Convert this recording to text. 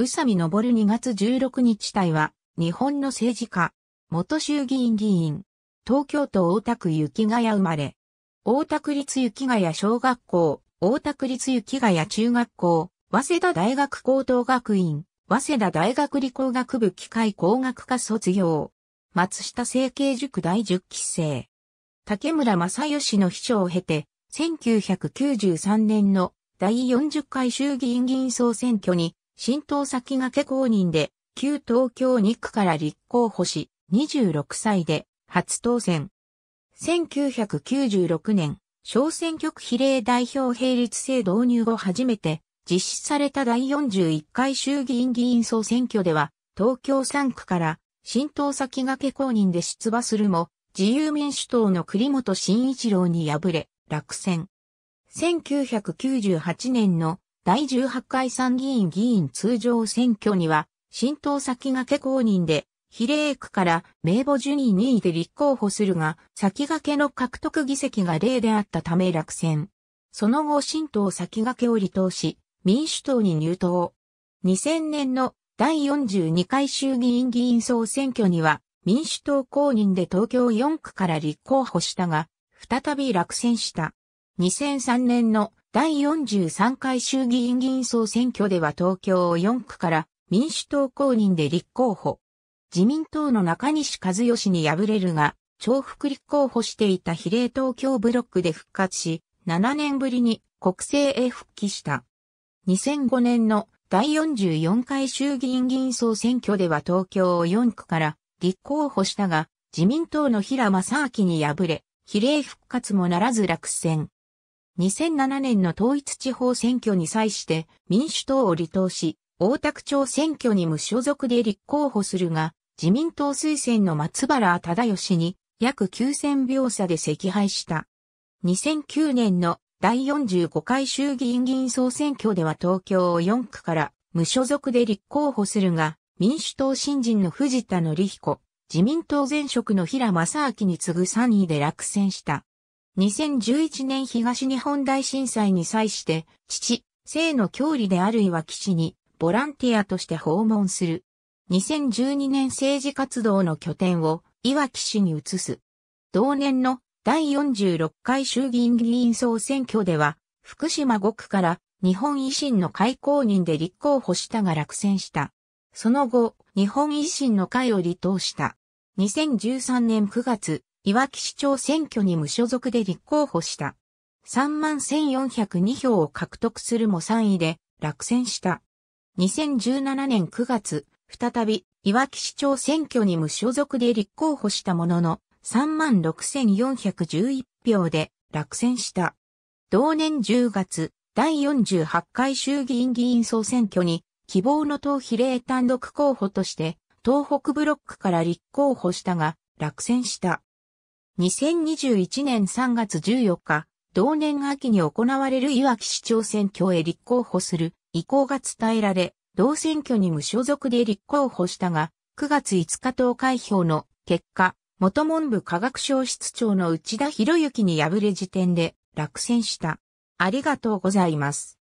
宇佐美昇2月16日隊は、日本の政治家、元衆議院議員、東京都大田区雪ヶ谷生まれ、大田区立雪ヶ谷小学校、大田区立雪ヶ谷中学校、早稲田大学高等学院、早稲田大学理工学部機械工学科卒業。松下政経塾第10期生。竹村正義の秘書を経て、1993年の第40回衆議院議員総選挙に新党先駆け公認で、旧東京2区から立候補し、26歳で初当選。1996年、小選挙区比例代表並立制導入後初めて実施された第41回衆議院議員総選挙では、東京3区から新党先駆け公認で出馬するも、自由民主党の栗本慎一郎に敗れ、落選。1998年の第18回参議院議員通常選挙には、新党先駆け公認で、比例区から名簿順位2位で立候補するが、先駆けの獲得議席が例であったため落選。その後新党先駆けを離党し、民主党に入党。2000年の第42回衆議院議員総選挙には、民主党公認で東京4区から立候補したが、再び落選した。2003年の第43回衆議院議員総選挙では東京を4区から民主党公認で立候補。自民党の中西和義に敗れるが、重複立候補していた比例東京ブロックで復活し、7年ぶりに国政へ復帰した。2005年の第44回衆議院議員総選挙では東京を4区から立候補したが、自民党の平正明に敗れ、比例復活もならず落選。2007年の統一地方選挙に際して民主党を離党し、大田区長選挙に無所属で立候補するが、自民党推薦の松原忠義に約9000秒差で惜敗した。2009年の第45回衆議院議員総選挙では東京を4区から無所属で立候補するが、民主党新人の藤田則彦、自民党前職の平正明に次ぐ3位で落選した。2011年東日本大震災に際して、父、生の郷里である岩木市に、ボランティアとして訪問する。2012年政治活動の拠点を、岩木市に移す。同年の第46回衆議院議員総選挙では、福島5区から日本維新の会公認で立候補したが落選した。その後、日本維新の会を離党した。2013年9月、いわき市長選挙に無所属で立候補した。31,402票を獲得するも3位で落選した。2017年9月、再び、いわき市長選挙に無所属で立候補したものの、36,411票で落選した。同年10月、第48回衆議院議員総選挙に、希望の党比例単独候補として、東北ブロックから立候補したが、落選した。2021年3月14日、同年秋に行われるいわき市長選挙へ立候補する意向が伝えられ、同選挙に無所属で立候補したが、9月5日投開票の結果、元文部科学省室長の内田博之に敗れ時点で落選した。ありがとうございます。